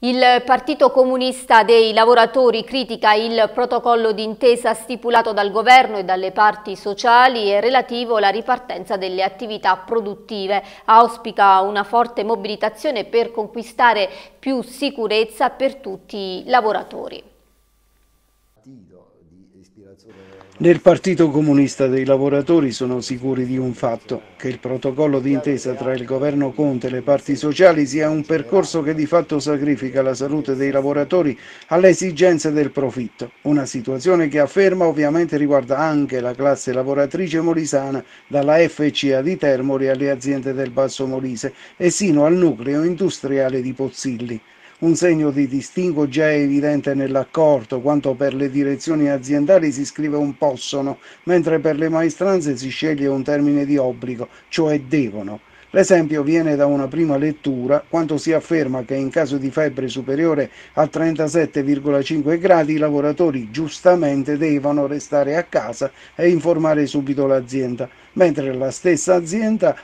Il Partito Comunista dei Lavoratori critica il protocollo d'intesa stipulato dal governo e dalle parti sociali e relativo alla ripartenza delle attività produttive. Auspica una forte mobilitazione per conquistare più sicurezza per tutti i lavoratori. Nel Partito Comunista dei Lavoratori sono sicuri di un fatto, che il protocollo d'intesa tra il governo Conte e le parti sociali sia un percorso che di fatto sacrifica la salute dei lavoratori alle esigenze del profitto, una situazione che afferma ovviamente riguarda anche la classe lavoratrice molisana, dalla FCA di Termoli alle aziende del Basso Molise e sino al nucleo industriale di Pozzilli. Un segno di distinguo già evidente nell'accordo, quanto per le direzioni aziendali si scrive un possono, mentre per le maestranze si sceglie un termine di obbligo, cioè devono. L'esempio viene da una prima lettura, quando si afferma che in caso di febbre superiore a 37,5 gradi i lavoratori giustamente devono restare a casa e informare subito l'azienda, mentre la stessa azienda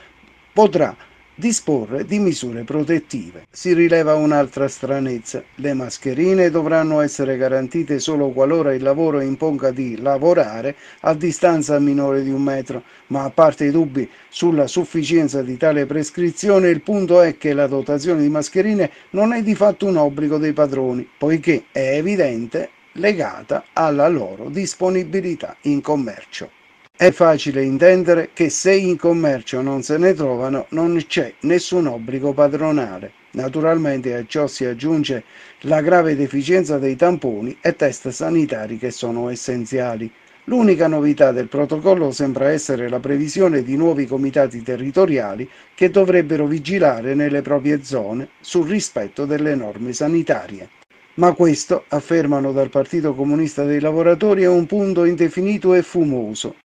potrà disporre di misure protettive. Si rileva un'altra stranezza. Le mascherine dovranno essere garantite solo qualora il lavoro imponga di lavorare a distanza minore di un metro, ma a parte i dubbi sulla sufficienza di tale prescrizione, il punto è che la dotazione di mascherine non è di fatto un obbligo dei padroni, poiché è evidente legata alla loro disponibilità in commercio. È facile intendere che se in commercio non se ne trovano non c'è nessun obbligo padronale. Naturalmente a ciò si aggiunge la grave deficienza dei tamponi e test sanitari che sono essenziali. L'unica novità del protocollo sembra essere la previsione di nuovi comitati territoriali che dovrebbero vigilare nelle proprie zone sul rispetto delle norme sanitarie. Ma questo, affermano dal Partito Comunista dei Lavoratori, è un punto indefinito e fumoso.